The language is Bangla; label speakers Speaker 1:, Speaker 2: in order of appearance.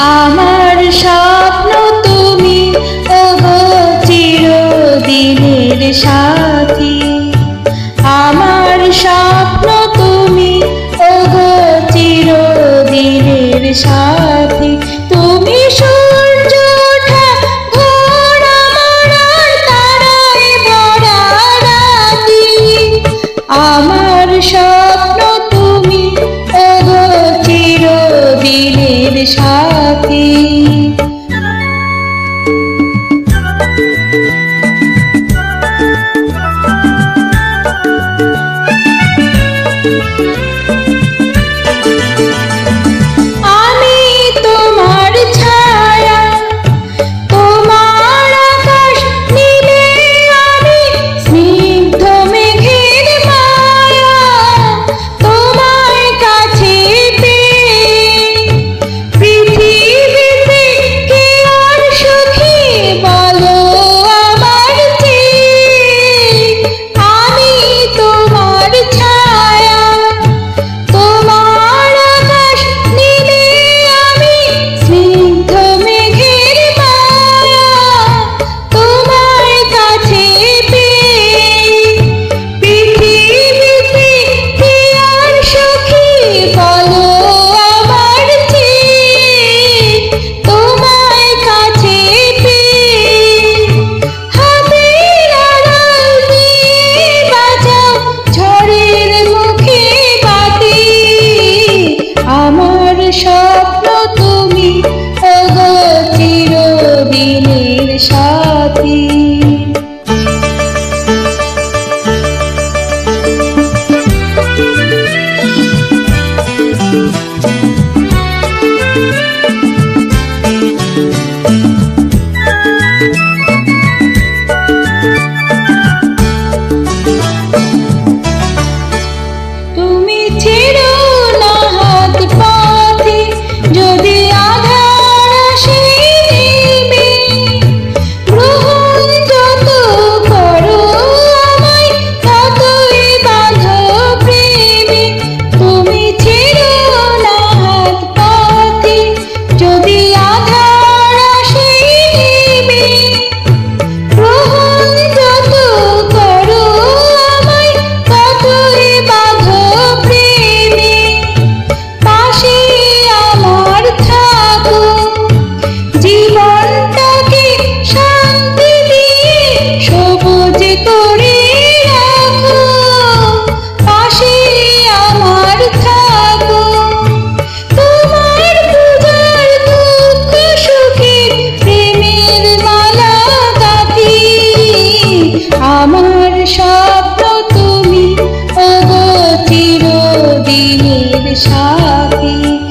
Speaker 1: আমার স্বপ্ন তুমি, ওগো চিরদিনের সাথী। আমার স্বপ্ন তুমি, ওগো চিরদিনের সাথী। তুমি সূর্য আমার স্বপ্ন তুমি, ওগো চিরদিনের সাথী। You. विशाी